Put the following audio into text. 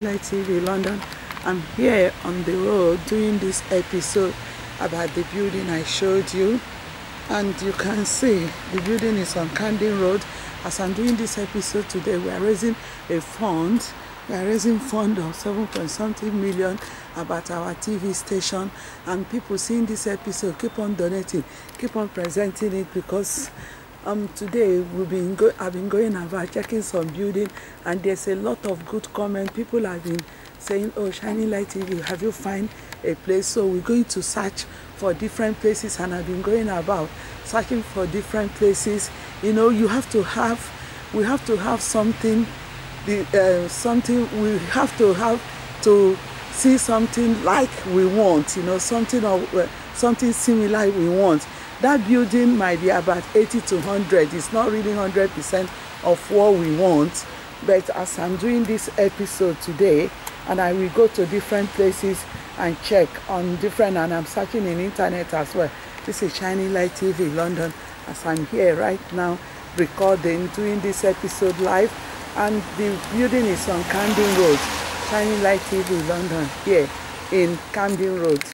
Light TV London. I'm here on the road doing this episode about the building I showed you. And you can see the building is on Camden Road. As I'm doing this episode today, we are raising a fund. We are raising fund of 7 point something million about our TV station. And people seeing this episode keep on donating, keep on presenting it because um today we've been go I've been going about checking some building and there's a lot of good comment. People have been saying oh shining light tv have you find a place? So we're going to search for different places and i've been going about searching for different places. You know you have to have we have to have something the uh, something we have to have to see something like we want you know something of uh, something similar we want that building might be about 80 to 100 it's not really 100 percent of what we want but as i'm doing this episode today and i will go to different places and check on different and i'm searching in internet as well. This is shining light tv london as i'm here right now recording doing this episode live and the building is on camden road. Shining light tv london here in camden road